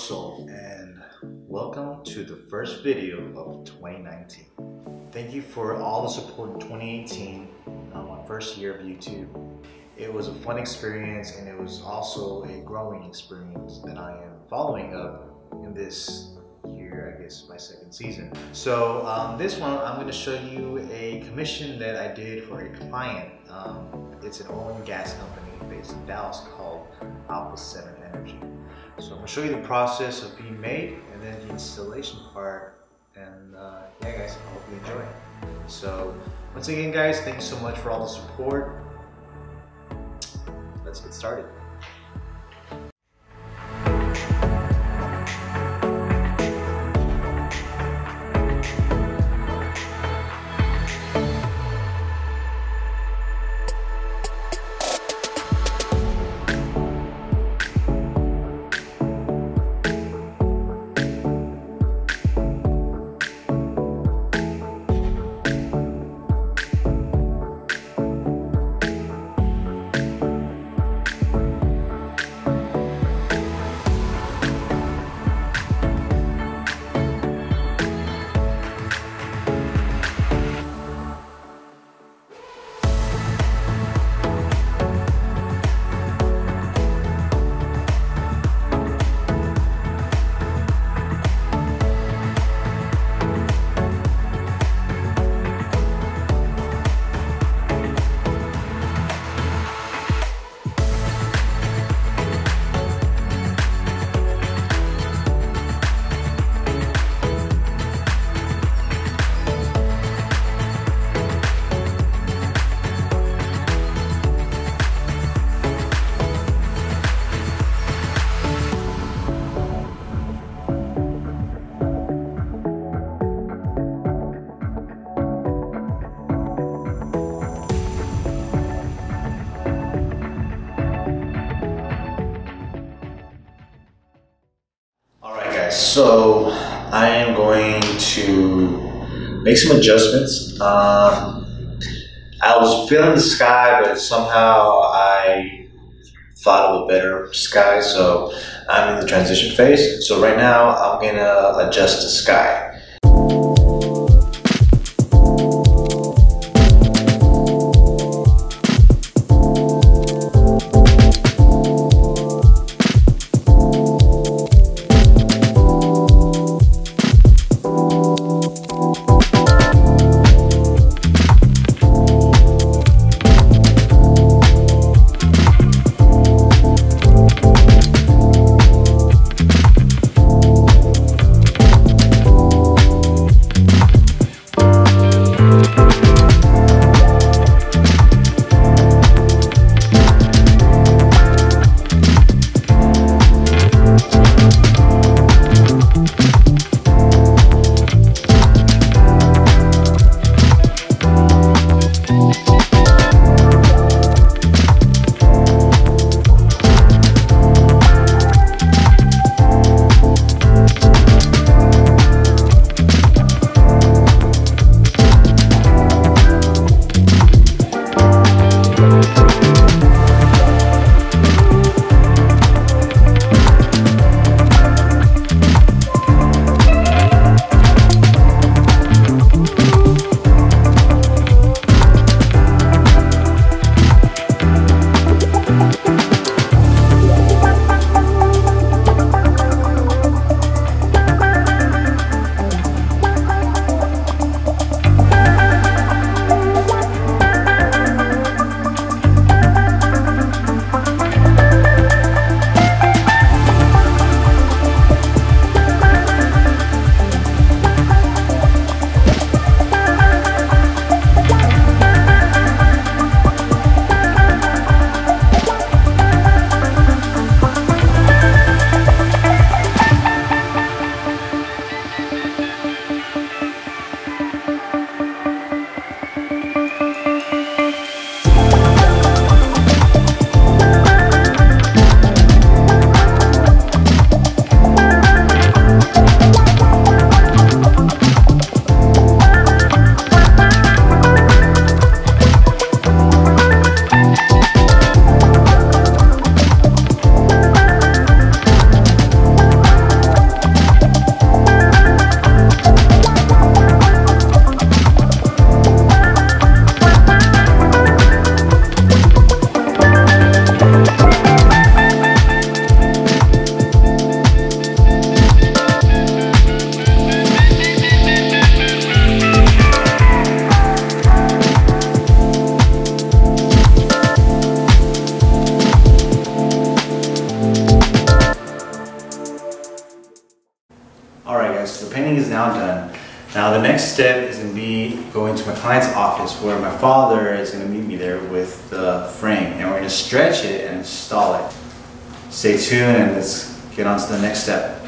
And welcome to the first video of 2019. Thank you for all the support in 2018 on uh, my first year of YouTube. It was a fun experience and it was also a growing experience that I am following up in this year, I guess my second season. So um, this one, I'm gonna show you a commission that I did for a client. Um, it's an oil and gas company based in Dallas called Alpha 7 Energy. So I'm gonna show you the process of being made and then the installation part. And uh, yeah guys, I hope you enjoy. So once again guys, thanks so much for all the support. Let's get started. Guys, so I am going to make some adjustments. Uh, I was feeling the sky, but somehow I thought of a better sky, so I'm in the transition phase. So right now I'm gonna adjust the sky. Uh, the next step is going to be going to my client's office where my father is going to meet me there with the frame and we're going to stretch it and install it. Stay tuned and let's get on to the next step.